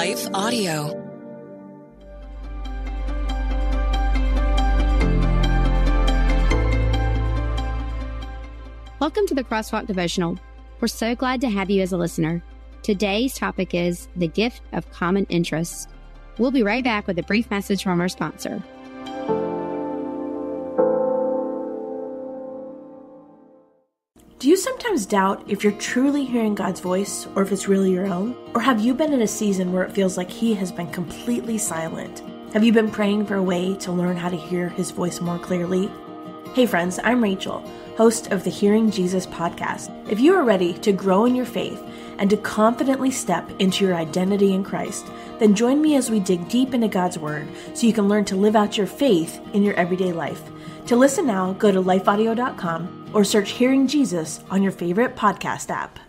Life Audio. Welcome to the Crosswalk Devotional. We're so glad to have you as a listener. Today's topic is the gift of common interest. We'll be right back with a brief message from our sponsor. Do you sometimes doubt if you're truly hearing God's voice or if it's really your own? Or have you been in a season where it feels like He has been completely silent? Have you been praying for a way to learn how to hear His voice more clearly? Hey, friends, I'm Rachel, host of the Hearing Jesus podcast. If you are ready to grow in your faith and to confidently step into your identity in Christ, then join me as we dig deep into God's Word so you can learn to live out your faith in your everyday life. To listen now, go to lifeaudio.com or search Hearing Jesus on your favorite podcast app.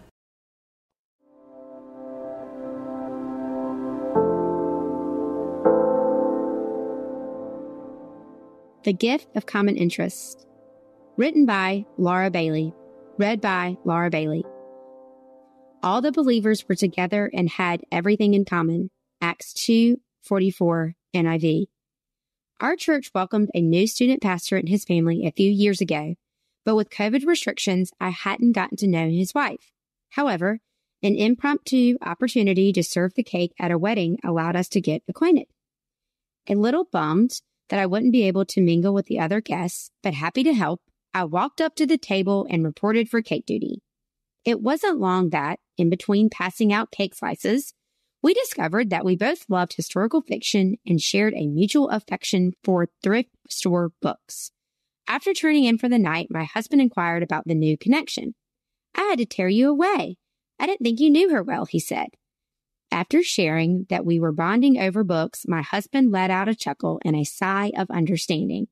The Gift of Common Interest. Written by Laura Bailey. Read by Laura Bailey. All the believers were together and had everything in common. Acts 2 44 NIV. Our church welcomed a new student pastor and his family a few years ago but with COVID restrictions, I hadn't gotten to know his wife. However, an impromptu opportunity to serve the cake at a wedding allowed us to get acquainted. A little bummed that I wouldn't be able to mingle with the other guests, but happy to help, I walked up to the table and reported for cake duty. It wasn't long that, in between passing out cake slices, we discovered that we both loved historical fiction and shared a mutual affection for thrift store books. After turning in for the night, my husband inquired about the new connection. I had to tear you away. I didn't think you knew her well, he said. After sharing that we were bonding over books, my husband let out a chuckle and a sigh of understanding.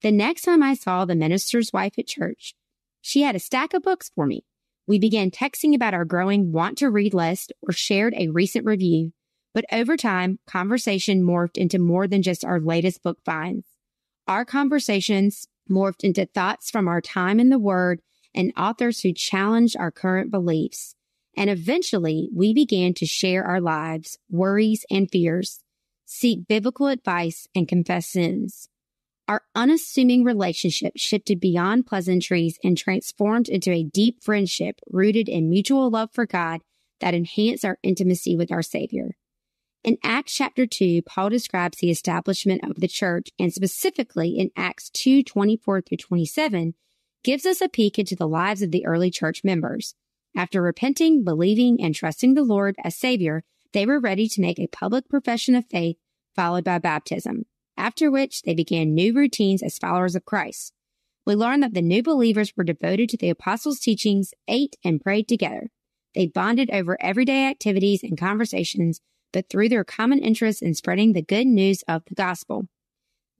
The next time I saw the minister's wife at church, she had a stack of books for me. We began texting about our growing want to read list or shared a recent review. But over time, conversation morphed into more than just our latest book finds. Our conversations morphed into thoughts from our time in the Word and authors who challenged our current beliefs. And eventually, we began to share our lives, worries, and fears, seek biblical advice, and confess sins. Our unassuming relationship shifted beyond pleasantries and transformed into a deep friendship rooted in mutual love for God that enhanced our intimacy with our Savior. In Acts chapter 2, Paul describes the establishment of the church and specifically in Acts 2, 24 through 27, gives us a peek into the lives of the early church members. After repenting, believing, and trusting the Lord as Savior, they were ready to make a public profession of faith followed by baptism, after which they began new routines as followers of Christ. We learn that the new believers were devoted to the apostles' teachings, ate and prayed together. They bonded over everyday activities and conversations but through their common interest in spreading the good news of the gospel.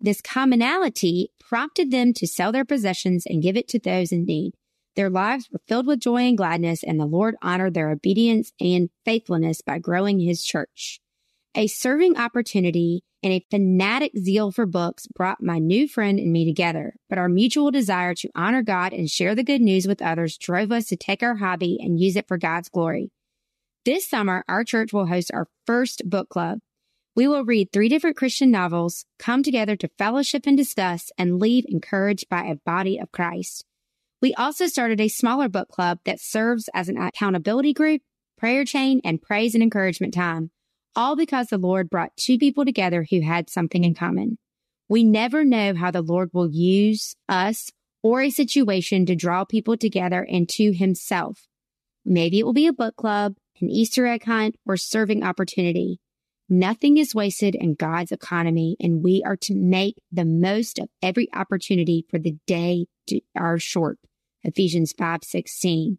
This commonality prompted them to sell their possessions and give it to those in need. Their lives were filled with joy and gladness, and the Lord honored their obedience and faithfulness by growing his church. A serving opportunity and a fanatic zeal for books brought my new friend and me together, but our mutual desire to honor God and share the good news with others drove us to take our hobby and use it for God's glory. This summer, our church will host our first book club. We will read three different Christian novels, come together to fellowship and discuss, and leave encouraged by a body of Christ. We also started a smaller book club that serves as an accountability group, prayer chain, and praise and encouragement time, all because the Lord brought two people together who had something in common. We never know how the Lord will use us or a situation to draw people together into Himself. Maybe it will be a book club, an Easter egg hunt, or serving opportunity. Nothing is wasted in God's economy, and we are to make the most of every opportunity for the day to are short. Ephesians 5:16.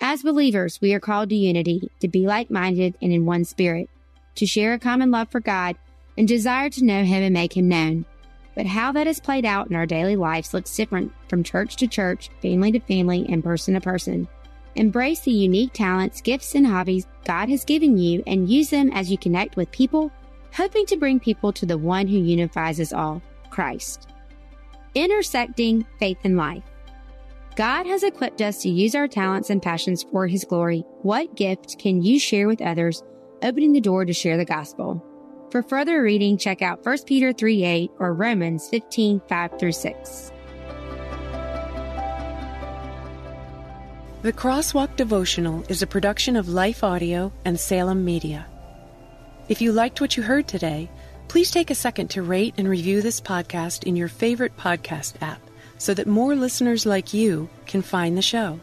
As believers, we are called to unity, to be like-minded and in one spirit, to share a common love for God and desire to know him and make him known. But how that is played out in our daily lives looks different from church to church, family to family, and person to person. Embrace the unique talents, gifts, and hobbies God has given you and use them as you connect with people, hoping to bring people to the one who unifies us all, Christ. Intersecting faith and life. God has equipped us to use our talents and passions for His glory. What gift can you share with others opening the door to share the gospel. For further reading, check out 1 Peter 3 8 or Romans 15 5 through 6. The Crosswalk Devotional is a production of Life Audio and Salem Media. If you liked what you heard today, please take a second to rate and review this podcast in your favorite podcast app so that more listeners like you can find the show.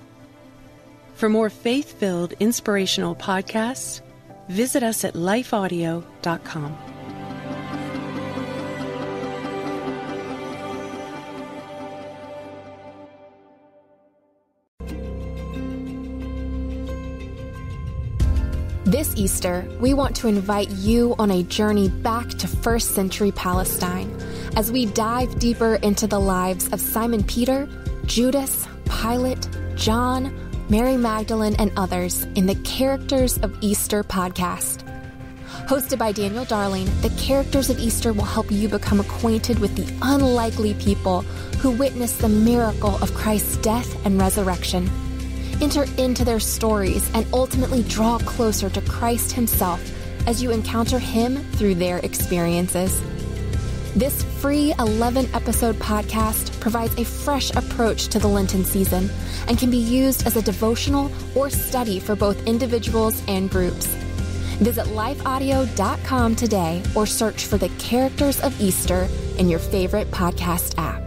For more faith filled, inspirational podcasts, visit us at lifeaudio.com. This Easter, we want to invite you on a journey back to first century Palestine as we dive deeper into the lives of Simon Peter, Judas, Pilate, John, Mary Magdalene, and others in the Characters of Easter podcast. Hosted by Daniel Darling, the Characters of Easter will help you become acquainted with the unlikely people who witnessed the miracle of Christ's death and resurrection. Enter into their stories and ultimately draw closer to Christ Himself as you encounter Him through their experiences. This free 11 episode podcast provides a fresh approach to the Lenten season and can be used as a devotional or study for both individuals and groups. Visit lifeaudio.com today or search for the characters of Easter in your favorite podcast app.